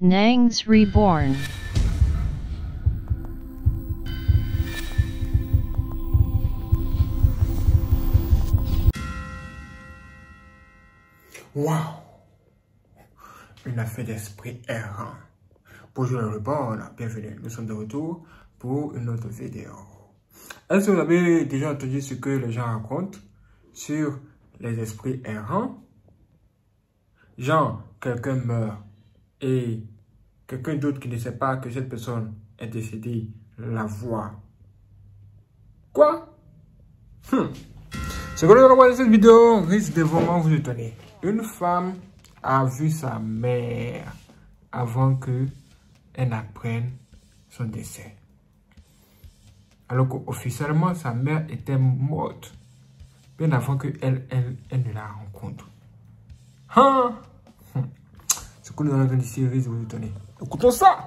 Nangs Reborn. Waouh Une affaire d'esprit errant. Bonjour le reborn, bienvenue. Nous sommes de retour pour une autre vidéo. Est-ce que vous avez déjà entendu ce que les gens racontent sur les esprits errants? Genre, quelqu'un meurt et quelqu'un d'autre qui ne sait pas que cette personne est décédée la voit. Quoi? Hmm. Ce que vous de cette vidéo risque de vraiment vous étonner. Une femme a vu sa mère avant que elle apprenne son décès. Alors qu'officiellement, sa mère était morte bien avant que elle, elle, ne la rencontre. Hein? Allons ici risque de vous étonner. Écoutons ça!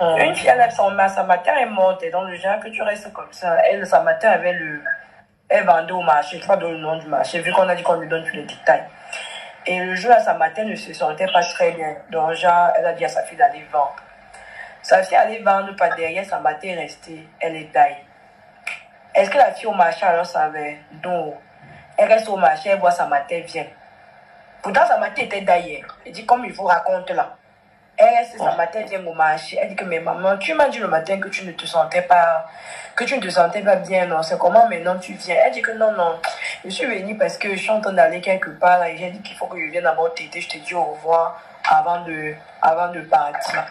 Une fille, elle, son, sa matin est morte et dans le genre que tu restes comme ça. Elle, sa matin avait le, elle vendait au marché, je ne pas le nom du marché, vu qu'on a dit qu'on lui donne tous les détails. Et le jour là, sa matin ne se sentait pas très bien. Donc, genre, elle a dit à sa fille d'aller vendre. Sa fille allait vendre, pas derrière, sa matin est restée, elle est taille. Est-ce que la fille au marché alors savait? Non. Elle reste au marché, elle voit sa matin vient. Pourtant, sa matin était d'ailleurs. Elle dit, comme il vous raconte là. Elle, c'est sa matin vient au marché. Elle dit que, mais maman, tu m'as dit le matin que tu ne te sentais pas, que tu ne te sentais pas bien, non? C'est comment maintenant tu viens? Elle dit que non, non. Je suis venue parce que je suis en train d'aller quelque part là et j'ai dit qu'il faut que je vienne d'abord t'aider. Je te dis au revoir avant de, avant de partir.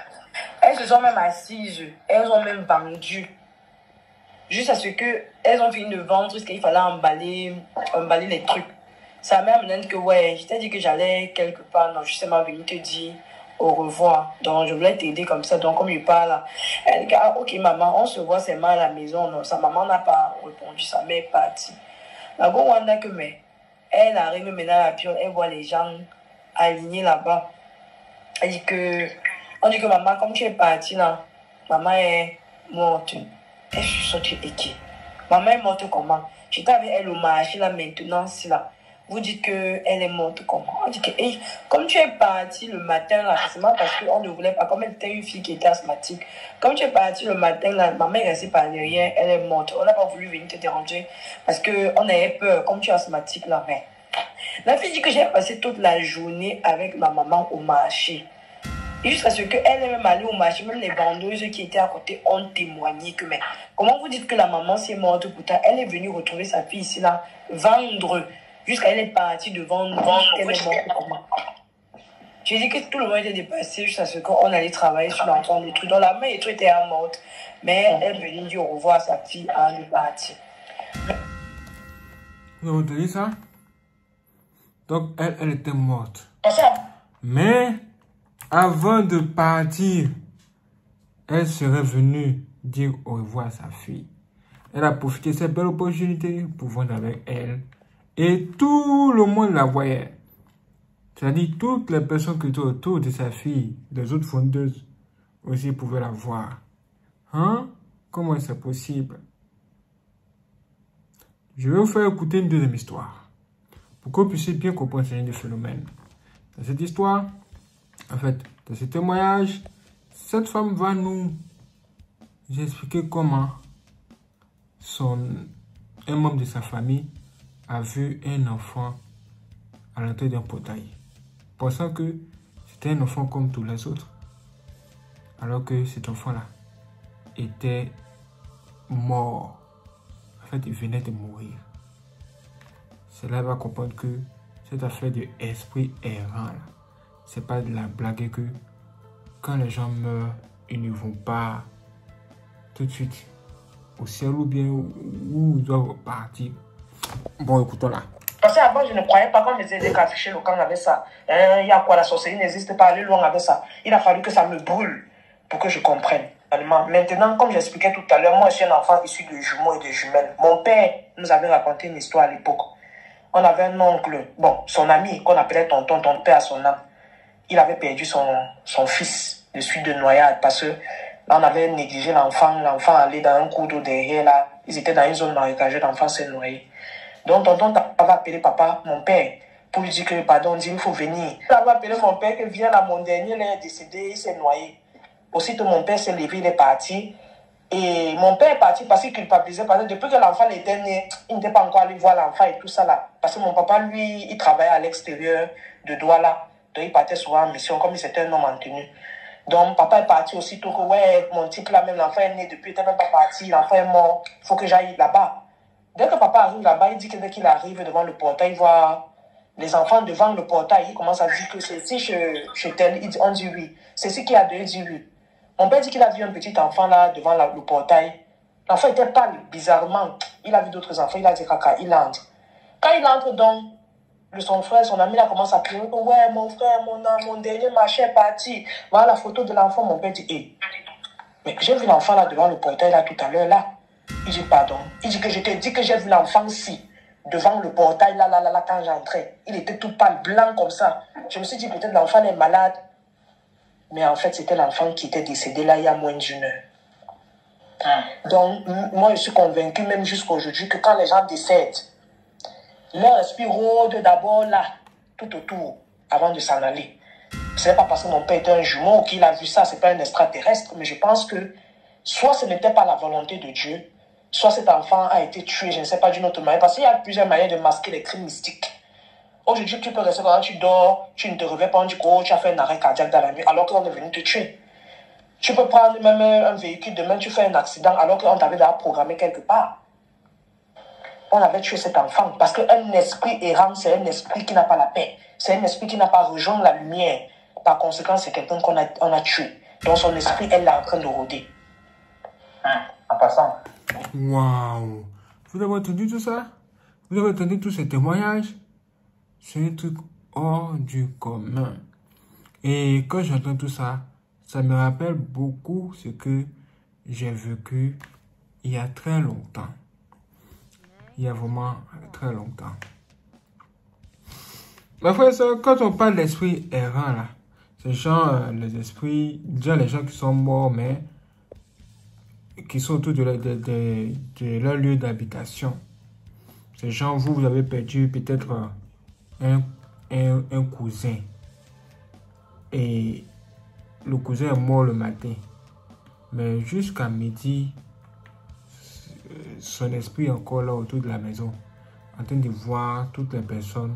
Elles se sont même assises. Elles ont même vendu. Juste à ce que, elles ont fini de vendre ce qu'il fallait emballer, emballer les trucs. Mère me dit que ouais, je t'ai dit que j'allais quelque part, non, je ma venue te dire au revoir. Donc, je voulais t'aider comme ça. Donc, comme il parle, elle dit, ah, ok, maman, on se voit mal à la maison. Non, sa maman n'a pas répondu. Sa mère est partie. La wanda que, mais, elle arrive maintenant à la pion, elle voit les gens alignés là-bas. Elle dit que, on dit que maman, comme tu es partie là, maman est morte. Elle suis sortie Maman est morte comment? J'étais avec elle au marché là maintenant, c'est là vous dites qu'elle est morte comment? On dit que, comme tu es parti le matin, là, c'est parce qu'on ne voulait pas, comme elle était une fille qui était asthmatique, comme tu es parti le matin, là, ma mère est restée par derrière, elle est morte. On n'a pas voulu venir te déranger parce qu'on avait peur, comme tu es asthmatique, là, mais. La fille dit que j'ai passé toute la journée avec ma maman au marché. Jusqu'à ce qu'elle est même allée au marché, même les vendeuses qui étaient à côté ont témoigné que, mais comment vous dites que la maman s'est morte? Pourtant Elle est venue retrouver sa fille ici, là, vendre jusqu'à elle est partie devant nous, qu'elle est morte. J'ai dit que tout le monde était dépassé jusqu'à ce qu'on allait travailler sur l'enfant des trucs. Dans la main, et tout était morte. Mais elle venait dire au revoir à sa fille à de partir. Vous avez entendu ça? Donc, elle, elle était morte. Mais, avant de partir, elle serait venue dire au revoir à sa fille. Elle a profité de cette belle opportunité pour vendre avec elle et tout le monde la voyait. C'est-à-dire toutes les personnes qui étaient autour de sa fille, les autres fondeuses aussi pouvaient la voir. Hein? Comment c'est possible? Je vais vous faire écouter une deuxième histoire. Pour que vous puissiez bien comprendre ce phénomène. Dans cette histoire, en fait, dans ce témoignage, cette femme va nous expliquer comment son, un membre de sa famille a vu un enfant à l'entrée d'un portail, pensant que c'était un enfant comme tous les autres, alors que cet enfant-là était mort. En fait, il venait de mourir. Cela va comprendre que cette affaire de esprit errant, c'est pas de la blague que quand les gens meurent, ils ne vont pas tout de suite au ciel ou bien où ils doivent partir Bon, écoutons là. Parce qu'avant, je ne croyais pas qu'on faisait des afficher le camp avec ça. Il y a quoi, la sorcellerie n'existe pas, aller loin avec ça. Il a fallu que ça me brûle pour que je comprenne. Maintenant, comme j'expliquais tout à l'heure, moi, je suis un enfant issu de jumeaux et de jumelles. Mon père nous avait raconté une histoire à l'époque. On avait un oncle, bon, son ami, qu'on appelait tonton, ton père à son âme. Il avait perdu son, son fils de suite de noyade parce que on avait négligé l'enfant. L'enfant allait dans un cours d'eau derrière là. Ils étaient dans une zone marécageuse, l'enfant s'est noyé. Donc, tonton va appeler papa, mon père. pour lui dire que, pardon, dit, il faut venir. Il avait appelé mon père que vient là, mon dernier, il est décédé, il s'est noyé. Aussitôt, mon père s'est levé, il est parti. Et mon père est parti parce qu'il culpabilisait. Parce que depuis que l'enfant était né, il n'était pas encore allé voir l'enfant et tout ça là. Parce que mon papa, lui, il travaillait à l'extérieur de Douala. Donc, il partait souvent en mission, comme il était un homme en tenue. Donc, papa est parti aussitôt que, ouais, mon type là, même l'enfant est né depuis, il n'était même pas parti, l'enfant est mort, il faut que j'aille là-bas. Dès que papa arrive là-bas, il dit que dès qu'il arrive devant le portail, il voit les enfants devant le portail, il commence à dire que c'est ici chez, chez tel, on dit oui. Qu'il y a deux, il dit oui. Mon père dit qu'il a vu un petit enfant là devant le portail. L'enfant était pâle, bizarrement. Il a vu d'autres enfants, il a dit caca, il entre. Quand il entre donc, son frère, son ami, là commence à pleurer. Ouais, mon frère, mon, mon dernier machin est parti. Voilà la photo de l'enfant. Mon père dit, hé, mais j'ai vu l'enfant là devant le portail là tout à l'heure là. Il dit, pardon. Il dit que je t'ai dit que j'ai vu l'enfant si devant le portail là, là, là, là, quand j'entrais. Il était tout pâle, blanc comme ça. Je me suis dit, peut-être l'enfant est malade. Mais en fait, c'était l'enfant qui était décédé là il y a moins d'une heure. Ah. Donc, moi, je suis convaincu, même jusqu'à aujourd'hui, que quand les gens décèdent, leur esprit rôde d'abord là, tout autour, avant de s'en aller. Ce n'est pas parce que mon père était un jumeau qu'il a vu ça, c'est pas un extraterrestre, mais je pense que soit ce n'était pas la volonté de Dieu, soit cet enfant a été tué, je ne sais pas d'une autre manière, parce qu'il y a plusieurs manières de masquer les crimes mystiques. Aujourd'hui, tu peux rester quand tu dors, tu ne te réveilles pas, du coup, tu as fait un arrêt cardiaque dans la nuit, alors qu'on est venu te tuer. Tu peux prendre même un véhicule, demain tu fais un accident, alors qu'on t'avait déjà programmé quelque part. On avait tué cet enfant, parce qu'un esprit errant, c'est un esprit qui n'a pas la paix. C'est un esprit qui n'a pas rejoint la lumière. Par conséquent, c'est quelqu'un qu'on a, on a tué. Donc son esprit, elle est en train de rôder. Hein, en passant. Waouh Vous avez entendu tout ça? Vous avez entendu tous ces témoignages? C'est un truc hors du commun. Et quand j'entends tout ça, ça me rappelle beaucoup ce que j'ai vécu il y a très longtemps. Il y a vraiment très longtemps. Ma frère, quand on parle d'esprit errant, là, c'est genre euh, les esprits, déjà les gens qui sont morts, mais qui sont autour de, de, leur lieu d'habitation. Ces gens, vous, vous avez perdu peut-être un, cousin. Et le cousin est mort le matin. Mais jusqu'à midi, son esprit est encore là autour de la maison, en train de voir toutes les personnes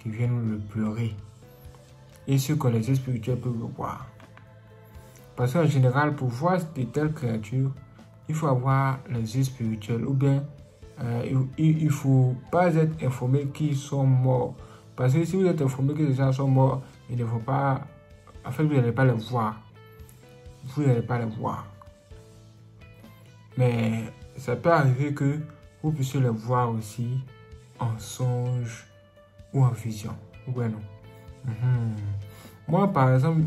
qui viennent le pleurer. Et ce que les spirituels peuvent voir. Parce qu'en général, pour voir de telles créatures, il faut avoir les yeux spirituels ou bien euh, il ne faut pas être informé qu'ils sont morts. Parce que si vous êtes informé que les gens sont morts, il ne faut pas. En fait, vous n'allez pas les voir. Vous n'allez pas les voir. Mais ça peut arriver que vous puissiez les voir aussi en songe ou en vision. Bueno. Mhm. Moi, par exemple,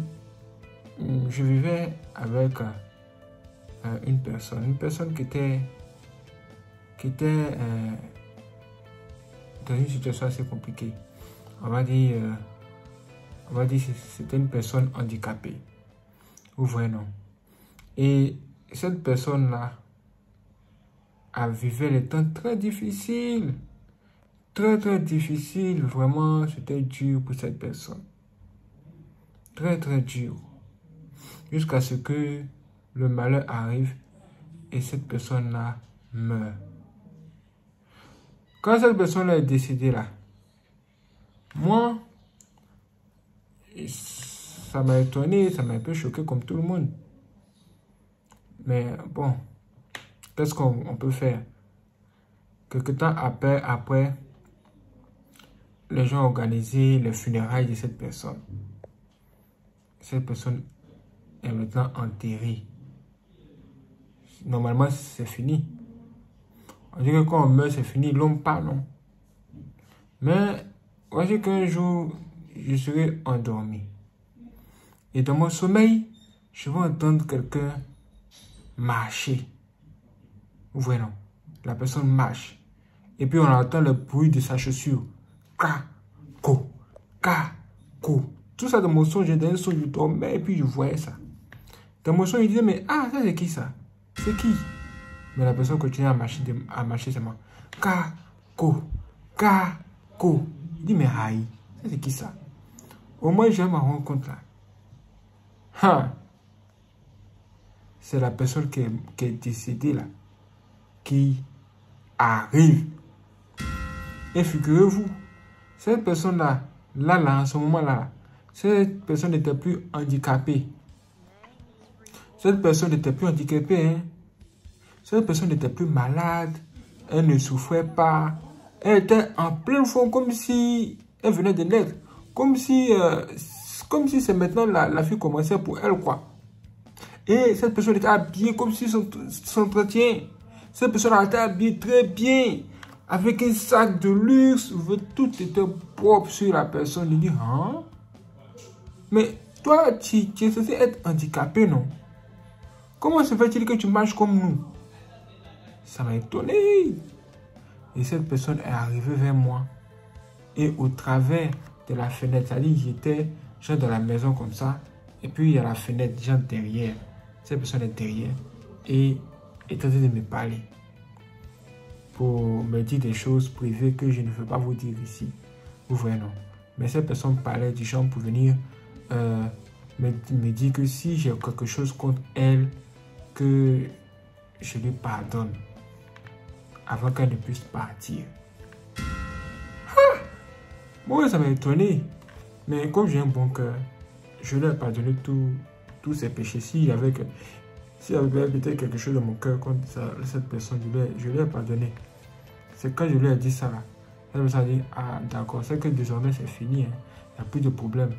je vivais avec euh, une personne, une personne qui était, qui était euh, dans une situation assez compliquée. On va dire, euh, on va dire c'était une personne handicapée. Ou vraiment. Et cette personne-là a vécu des temps très difficiles. Très, très difficiles. Vraiment, c'était dur pour cette personne. Très, très dur. Jusqu'à ce que le malheur arrive et cette personne-là meurt. Quand cette personne-là est décédée là, moi, ça m'a étonné, ça m'a un peu choqué comme tout le monde. Mais bon, qu'est-ce qu'on peut faire? Quelque temps après, après, les gens ont organisé les funérailles de cette personne. Cette personne est maintenant enterrée. Normalement, c'est fini. On dit que quand on meurt, c'est fini. L'homme pas, non. Mais, voici qu'un jour, je serai endormi. Et dans mon sommeil, je vais entendre quelqu'un marcher. Non? La personne marche. Et puis on entend le bruit de sa chaussure. Ka, ko, ka, ko. Tout ça dans mon son, j'ai donné un son, je dormais et puis je voyais ça. Dans il disait, mais ah, ça c'est qui ça? C'est qui? Mais la personne continue à marcher, à marcher seulement. Ka, ko, ka, ko. Il dit, mais aïe, c'est qui ça? Au moins, j'ai ma rencontre là. C'est la personne qui est, qui est décédée là, qui arrive. Et figurez-vous, cette personne-là, là, là, en ce moment-là, cette personne n'était plus handicapée. Cette personne n'était plus handicapée. Hein? Cette personne n'était plus malade. Elle ne souffrait pas. Elle était en pleine forme comme si elle venait de naître. Comme si, euh, comme si c'est maintenant la, la vie commençait pour elle, quoi. Et cette personne était habillée comme si son, son entretien. Cette personne était habillée très bien. Avec un sac de luxe. Tout était propre sur la personne. Dit, hein? Mais toi, tu, tu es censé être handicapé, non? Comment se fait-il que tu marches comme nous? Ça m'a étonné. Et cette personne est arrivée vers moi. Et au travers de la fenêtre, c'est-à-dire j'étais dans la maison comme ça. Et puis il y a la fenêtre, genre derrière. Cette personne est derrière. Et est en train de me parler. Pour me dire des choses privées que je ne veux pas vous dire ici. Vous voyez, non. Mais cette personne parlait du genre pour venir euh, me, me dire que si j'ai quelque chose contre elle, que je lui pardonne avant qu'elle ne puisse partir. Ah! Moi, ça m'a étonné. Mais comme j'ai un bon cœur, je lui ai pardonné tous ses péchés. S'il y avait, avait peut-être quelque chose dans mon cœur contre cette personne, je lui, ai, pardonné. C'est quand je lui ai dit ça, elle m'a dit, ah d'accord, c'est que désormais c'est fini, hein. il n'y a plus de problème.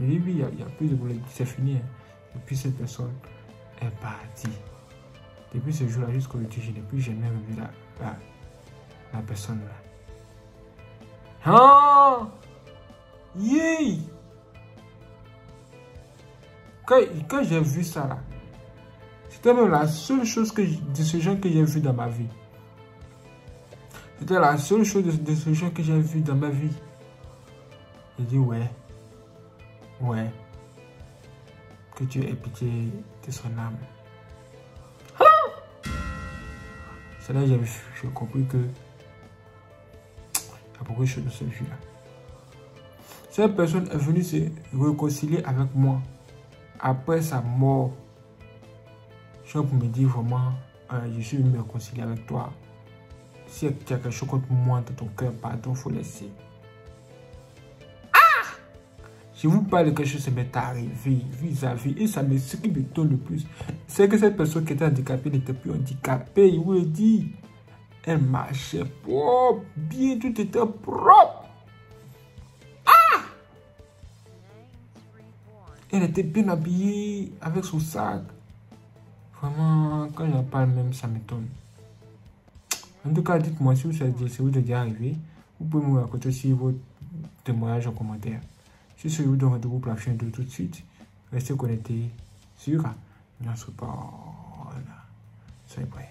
Je oui, il n'y a, plus de problème, c'est fini. Hein. Et puis cette personne est partie. Depuis ce jour-là jusqu'au jour, je n'ai plus jamais revu la, la, la personne là. Ah! Yeah! Quand, quand j'ai vu ça là, c'était même la seule chose que, de ce genre que j'ai vu dans ma vie. C'était la seule chose de, de ce genre que j'ai vu dans ma vie. J'ai dit ouais. Ouais. Que Dieu ait pitié son âme. C'est là que j'ai compris que a beaucoup de ce vie-là. Cette personne est venue se réconcilier avec moi après sa mort. Je pour me dire vraiment, euh, je suis venu me réconcilier avec toi. Si y a quelque chose contre moi dans ton cœur, pardon, il faut laisser. Je vous parle de quelque chose qui m'est arrivé vis-à-vis. Et ça me, ce qui m'étonne le plus, c'est que cette personne qui était handicapée n'était plus handicapée. Il vous dit. Elle marchait propre, bien, tout était propre. Ah! Elle était bien habillée avec son sac. Vraiment, quand j'en parle même, ça m'étonne. En tout cas, dites-moi si vous êtes déjà arrivé. Vous pouvez me raconter aussi vos témoignages en commentaire. Si ce vous donne rendez-vous pour la chaîne de tout de suite. Restez connectés sur notre sport. Soyez prêts.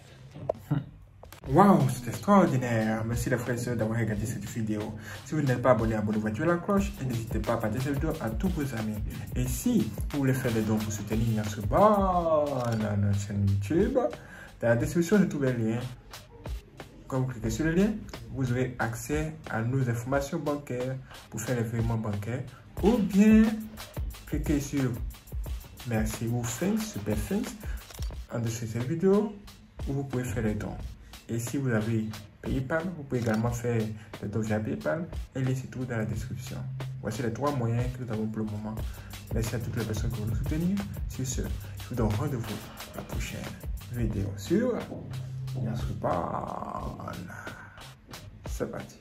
Wow, c'est extraordinaire. Merci les frères et sœurs d'avoir regardé cette vidéo. Si vous n'êtes pas abonné, abonnez-vous à la cloche et n'hésitez pas à partager cette vidéo à tous vos amis. Et si vous voulez faire des dons pour soutenir notre dans notre chaîne YouTube, dans la description, je trouve les liens. Quand vous cliquez sur le lien, vous aurez accès à nos informations bancaires pour faire les virements bancaires ou bien cliquez sur merci ou thanks, super thanks en dessous de cette vidéo où vous pouvez faire les dons. Et si vous avez PayPal, vous pouvez également faire des dons via PayPal et laissez tout dans la description. Voici les trois moyens que nous avons pour le moment. Merci à toutes les personnes qui vont nous soutenir. Sur ce, je vous donne rendez-vous pour la prochaine vidéo sur Yasupal. C'est parti.